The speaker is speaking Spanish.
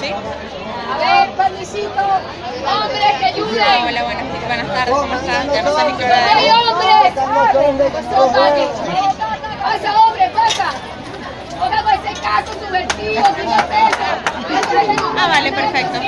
¿Sí? A ver, panicito. Hombres que ayuden. Hola, buenas, buenas tardes, ¿cómo están? Ya no sé ni qué ¡Hay hombres! ¡Pasa, hombre, pasa! Ese caso subvertido, sin. Ah, vale, perfecto.